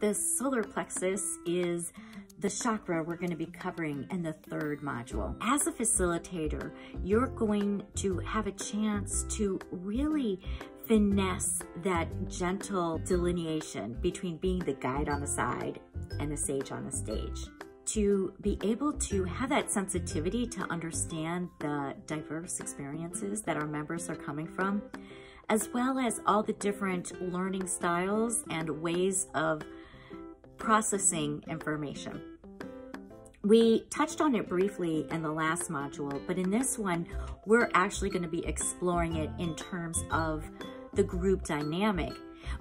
The solar plexus is the chakra we're going to be covering in the third module. As a facilitator, you're going to have a chance to really finesse that gentle delineation between being the guide on the side and the sage on the stage. To be able to have that sensitivity to understand the diverse experiences that our members are coming from, as well as all the different learning styles and ways of processing information. We touched on it briefly in the last module, but in this one, we're actually going to be exploring it in terms of the group dynamic.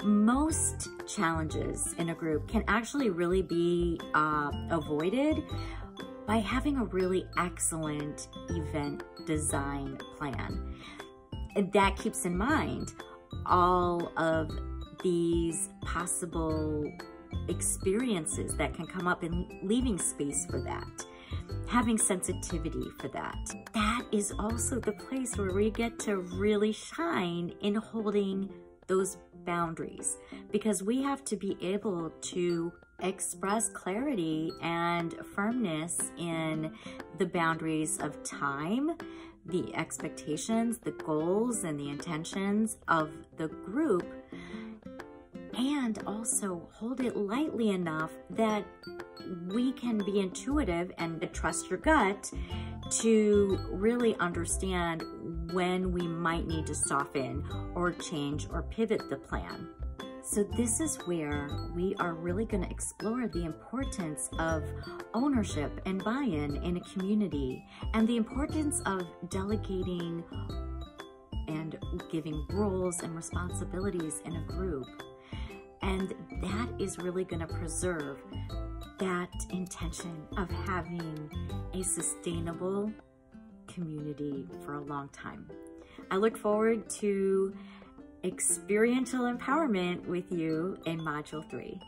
Most challenges in a group can actually really be uh, avoided by having a really excellent event design plan. And that keeps in mind all of these possible experiences that can come up and leaving space for that having sensitivity for that. That is also the place where we get to really shine in holding those boundaries because we have to be able to express clarity and firmness in the boundaries of time, the expectations, the goals, and the intentions of the group and also hold it lightly enough that we can be intuitive and trust your gut to really understand when we might need to soften or change or pivot the plan. So this is where we are really going to explore the importance of ownership and buy-in in a community and the importance of delegating and giving roles and responsibilities in a group. And that is really going to preserve that intention of having a sustainable community for a long time. I look forward to experiential empowerment with you in Module 3.